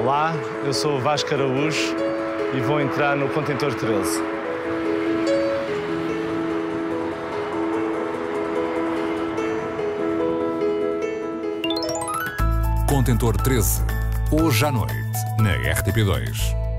Olá, eu sou o Vasco Araújo e vou entrar no contentor 13. Contentor 13, hoje à noite, na RTP2.